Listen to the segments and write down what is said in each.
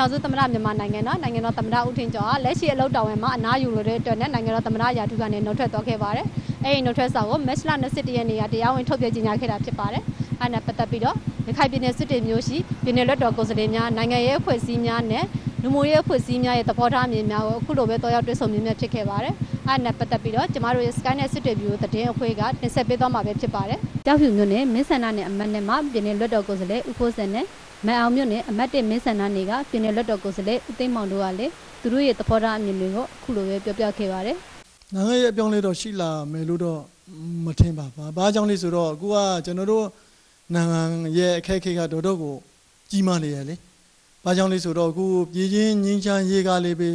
ထောင်စုသမ္မတမြန်မာနိုင်ငံတော်နိုင်ငံတော်သမ္မတဦးထင်ကျော်ကလက်ရှိအလုပ်တော်ဝင်မှာအနားယူလို့တဲ့အတွက်နဲ့နိုင်ငံတော်သမ္မတရာထူးကနေနှုတ်ထွက်သွားခဲ့ပါတယ်။အဲဒီနှုတ်ထွက်စာကိုမက်စလာ21ရက်နေ့ကတရားဝင်ထုတ်ပြန်ကြေညာခဲ့တာဖြစ်ပါတယ်။အဲဒါနဲ့ပတ်သက်ပြီးတော့ရခိုင်ပြည်နယ်စစ်တေမျိုးရှိပြည်နယ်လွှတ်တော်ကိုယ်စားလှယ်များနိုင်ငံရေးအဖွဲ့အစည်းများနဲ့လူမှုရေးအဖွဲ့အစည်းများရဲ့သဘောထားအမြင်များကိုအခုလိုပဲတော်ရောက်တွေ့ဆုံမြင်မြတ်ဖြစ်ခဲ့ပါတယ်။အဲဒါနဲ့ပတ်သက်ပြီးတော့ကျမတို့ရဲ့ Sky နဲ့စစ်တေမျိုးသတင်းအဖွဲ့ကတင်ဆက်ပေးသွားမှာပဲဖြစ်ပါတယ်။ကြောက်ဖြူမြို့နယ်မင်းဆန္ဒနဲ့အမတ်နဲ့မှပြည်နယ်လွှတ်တော်ကိုယ်စားလှယ်ဦးဖိုးစံနဲ့ မန်အောင်မြို့နယ်အမတ်တစ်မင်းဆန္ဒနေကပြည်နယ်လွှတ်တော်ကိုယ်စားလှယ်ဦးသိန်းမောင်တို့ကလည်းသူတို့ရဲ့သဘောထားအမြင်တွေကိုအခုလိုပဲပြောပြခဲ့ပါတယ်။နိုင်ငံရေးအပြောင်းလဲတော့ရှိလာမယ်လို့တော့မထင်ပါဘူး။ဘာကြောင့်လဲဆိုတော့အခုကကျွန်တော်တို့နိုင်ငံရဲ့အခက်အခဲကတော်တော်ကိုကြီးမားနေရလေ။ဘာကြောင့်လဲဆိုတော့အခုပြည်ချင်းငင်းချမ်းရေးကလေးပဲ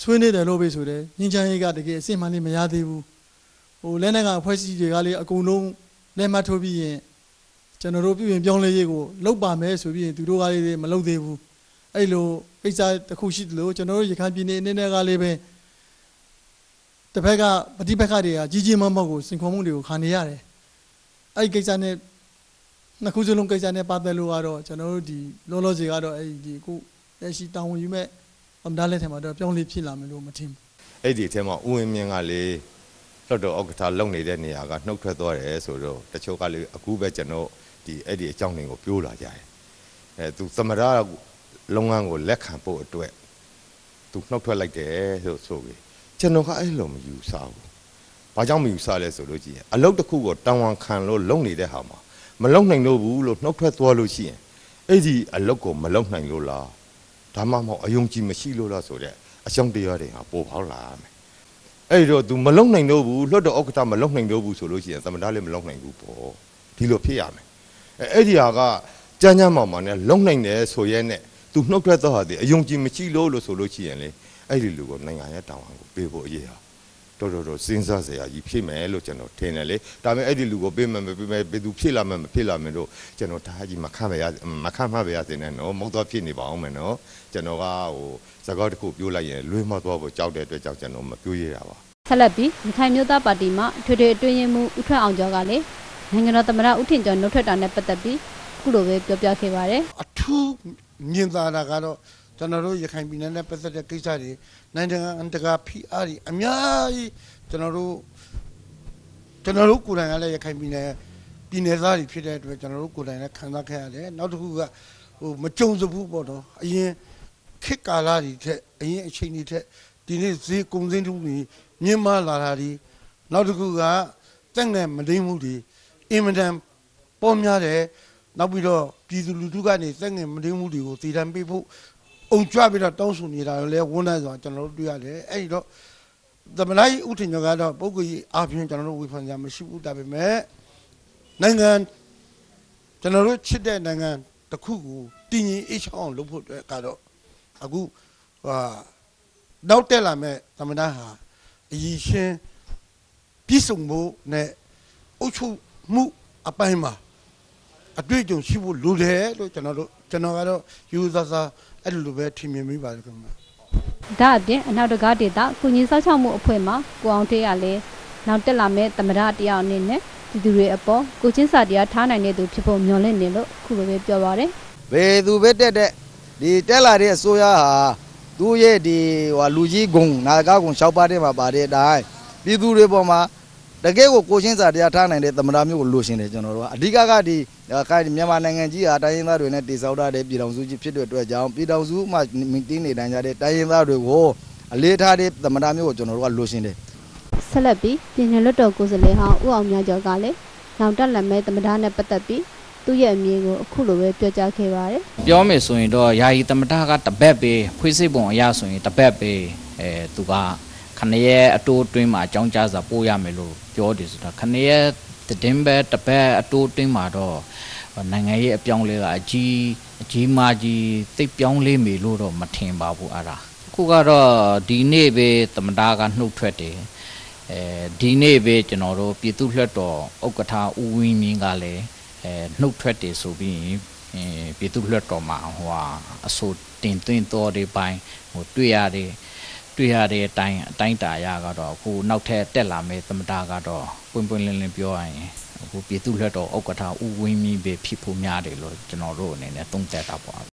ဆွေးနေတယ်လို့ပဲဆိုတယ်။ငင်းချမ်းရေးကတကယ်အစစ်မှန်လေးမရသေးဘူး။ဟိုလက်နက်ကအဖွဲ့အစည်းတွေကလည်းအကုန်လုံးလက်မှတ်ထိုးပြီးရင် ကျွန်တော်တို့ပြည်ရင်ပြောင်းလဲရေးကိုလုပ်ပါမယ်ဆိုပြီးရင်သူတို့ကလည်းမလုပ်သေးဘူး။အဲ့လိုကိစ္စတစ်ခုရှိတယ်လို့ကျွန်တော်တို့ရခိုင်ပြည်နယ်အနေနဲ့ကလည်းပဲတစ်ဖက်ကပฏิပက္ခတွေကကြီးကြီးမားမားကိုစင်ခေါ်မှုတွေကိုခံနေရတယ်။အဲ့ဒီကိစ္စနဲ့နှစ်ခုစလုံးကိစ္စနဲ့ပတ်သက်လို့ကတော့ကျွန်တော်တို့ဒီလောလောဆယ်ကတော့အဲ့ဒီအခုလက်ရှိတာဝန်ယူမဲ့အမဒါလက်ထက်မှာတော့ပြောင်းလဲဖြစ်လာမယ်လို့မထင်ဘူးအဲ့ဒီအထက်မှာဥဝင်မြင့်ကလေလွတ်တော်ဥက္ကဋ္ဌလုံနေတဲ့နေရာကနှုတ်ထွက်သွားတယ်ဆိုတော့တချို့ကလေအခုပဲကျွန်တော် ဒီအဲ့ဒီအကြောင်းတွေကိုပြောလာကြတယ်အဲသူသမရလုပ်ငန်းကိုလက်ခံဖို့အတွက်သူနှုတ်ထွက်လိုက်တယ်ဆိုဆိုပြီးကျွန်တော်ကအဲ့လိုမယူဆဘူးဘာကြောင့်မယူဆလဲဆိုလို့ကြည့်ရင်အလုတ်တစ်ခုကိုတန်ဝန်ခံလို့လုံနေတဲ့ဟာမှာမလုံနိုင်လို့ဘူးလို့နှုတ်ထွက်သွားလို့ရှိရင်အဲ့ဒီအလုတ်ကိုမလုံနိုင်လို့လားဒါမှမဟုတ်အယုံကြည်မရှိလို့လားဆိုတဲ့အကြောင်းတရားတွေဟာပေါ်ပေါက်လာမယ်အဲ့ဒီတော့ तू မလုံနိုင်တော့ဘူးလွတ်တော်ဥက္ကဋ္ဌမလုံနိုင်တော့ဘူးဆိုလို့ရှိရင်သမ္မတလည်းမလုံနိုင်ဘူးပေါ့ဒီလိုဖြစ်ရမယ် အဲအဲ့ဒီဟာကကြမ်းကြမ်းမောင်မောင်နဲ့လုံနိုင်တယ်ဆိုရဲနဲ့ तू နှုတ်ထွက်တော့ဟာဒီအယုံကြည်မရှိလို့လို့ဆိုလို့ရှိရင်လေအဲ့ဒီလူကိုနိုင်ငံရဲ့တာဝန်ကိုပေးဖို့အရေးဟာတော်တော်တော်စဉ်းစားစရာကြီးဖြစ်မယ်လို့ကျွန်တော်ထင်တယ်လေဒါပေမဲ့အဲ့ဒီလူကိုပေးမယ်မပေးမယ်ဘယ်သူဖြစ်လာမယ်မဖြစ်လာမယ်လို့ကျွန်တော်ဒါကြီးမခံမရမခံမှပဲရစေနဲ့နော်မဟုတ်တော့ဖြစ်နေပါအောင်မယ်နော်ကျွန်တော်ကဟိုစကားတစ်ခုပြောလိုက်ရင်လွေးမသွားဖို့ကြောက်တဲ့အတွက်ကြောင့်ကျွန်တော်မပြောရတာပါဆက်လက်ပြီးရခိုင်မျိုးသားပါတီမှထွေထွေအတွင်းရင်မှုဦးထွန်းအောင်ကျော်ကလည်း နိုင်ငံတော်သမ္မတဦးထင်ကျော်နှုတ်ထွက်တာနဲ့ပတ်သက်ပြီးအခုလိုပဲပြောပြခဲ့ပါတယ်အထူးမြင်သာတာကတော့ကျွန်တော်တို့ရခိုင်ပြည်နယ်နဲ့ပတ်သက်တဲ့ကိစ္စတွေနိုင်ငံအန်တကာဖိအားတွေအများကြီးကျွန်တော်တို့ကျွန်တော်တို့ကိုယ်တိုင်ကလည်းရခိုင်ပြည်နယ်ပြည်နယ်သားတွေဖြစ်တဲ့အတွက်ကျွန်တော်တို့ကိုယ်တိုင်လည်းခံစားခဲ့ရတယ်နောက်တစ်ခုကဟိုမကြုံစဘူးပေါ့တော့အရင်ခေတ်ကာလတွေထက်အရင်အချိန်တွေထက်ဒီနေ့ဈေးကုန်စင်းတူတွေမြင့်မားလာတာတွေနောက်တစ်ခုကတက်ငယ်မတိမ်မှုတွေ အင်မတန်ပေါ်များတယ်နောက်ပြီးတော့ပြည်သူလူထုကနေစက်ငင်မတင်းမှုတွေကိုတည်တံပေးဖို့အုံကြွပြီးတော့တောင်းဆိုနေတာလည်းဝန်ထမ်းဆိုတာကျွန်တော်တို့တွေ့ရတယ်အဲ့ဒီတော့သမဏကြီးဥထင်ကျော်ကတော့ပုဂ္ဂိုလ်ကြီးအားဖြင့်ကျွန်တော်တို့ဝေဖန်ကြမရှိဘူးဒါပေမဲ့နိုင်ငံကျွန်တော်တို့ချစ်တဲ့နိုင်ငံတစ်ခုကိုတည်ငြိမ်အေးချမ်းအောင်လုပ်ဖို့အတွက်ကတော့အခုဟာနောက်တက်လာမဲ့သမဏဟာအရင်ရှင်းပြည်စုံဖို့နဲ့အုပ်ချုပ် မှုအပိုင်းမှာအတွေ့အကြုံရှိဖို့လိုတယ်လို့ကျွန်တော်တို့ကျွန်တော်ကတော့ယူဆဆအဲ့လိုလိုပဲထင်မြင်မိပါတယ်ခင်ဗျာဒါအပြင်အနောက်တကားဒေတာကုညီဆောက်ရှောက်မှုအဖွဲ့မှကိုအောင်ထေးကလည်းနောက်တက်လာမဲ့သမ္မတတယောက်အနေနဲ့ဒီသူတွေအပေါ်ကိုချင်းစာတရားထားနိုင်တဲ့သူဖြစ်ဖို့မျှော်လင့်နေလို့အခုလိုပဲပြောပါတယ်ဘယ်သူပဲတက်တက်ဒီတက်လာတဲ့အစိုးရဟာသူ့ရဲ့ဒီဟိုလူကြီးဂုံနာကားဂုံရှောက်ပါတဲ့မှာပါတဲ့အတိုင်းပြည်သူတွေပေါ်မှာ တကယ်ကိုကိုချင်းစာတရားထားနိုင်တဲ့သမ္မတမျိုးကိုလိုချင်တယ်ကျွန်တော်တို့ကအဓိကကဒီခိုင်မြန်မာနိုင်ငံကြီးဟာတိုင်းရင်းသားတွေနဲ့တည်ဆောက်ထားတဲ့ပြည်ထောင်စုကြီးဖြစ်တဲ့အတွက်ကြောင့်ပြည်ထောင်စုမှာမင်းတင်းနေတိုင်းကြတဲ့တိုင်းရင်းသားတွေကိုအလေးထားတဲ့သမ္မတမျိုးကိုကျွန်တော်တို့ကလိုချင်တယ်ဆက်လက်ပြီးပြည်နယ်လွှတ်တော်ကိုယ်စားလှယ်ဟောင်းဦးအောင်မြတ်ကျော်ကလည်းနောက်တက်လာမဲ့သမ္မတနဲ့ပတ်သက်ပြီးသူ့ရဲ့အမြင်ကိုအခုလိုပဲပြောကြားခဲ့ပါတယ်ပြောမယ်ဆိုရင်တော့ယာယီသမတကတပတ်ပဲခွေးစိတ်ပုံအရဆိုရင်တပတ်ပဲအဲသူက ခဏရဲ့အတိုးအတွင်းမှာအကြောင်းကြားစာပို့ရမယ်လို့ပြောတယ်ဆိုတာခဏရဲ့တင်းပဲတပတ်အတိုးအတွင်းမှာတော့နိုင်ငံရေးအပြောင်းလဲကအကြီးအကြီးမားကြီးသိပ်ပြောင်းလဲမေလို့တော့မထင်ပါဘူးအဲ့ဒါအခုကတော့ဒီနေ့ပဲသမတကနှုတ်ထွက်တယ်အဲဒီနေ့ပဲကျွန်တော်တို့ပြည်သူ့လွှတ်တော်ဥက္ကဋ္ဌဦးဝင်းမြင့်ကလည်းအဲနှုတ်ထွက်တယ်ဆိုပြီးအဲပြည်သူ့လွှတ်တော်မှာဟိုဟာအဆိုတင်သွင်းတော်တွေပိုင်းဟိုတွေ့ရတယ် တွေ့ရတဲ့အတိုင်းအတိုင်းတာရကတော့အခုနောက်ထပ်တက်လာမယ့်သမ္မတကတော့ပွင့်ပွင့်လင်းလင်းပြောရရင်အခုပြည်သူ့လွှတ်တော်ဥက္ကဋ္ဌဦးဝင်းမြင့်ပဲဖြစ်ဖို့များတယ်လို့ကျွန်တော်တို့အနေနဲ့သုံးသပ်တာပေါ့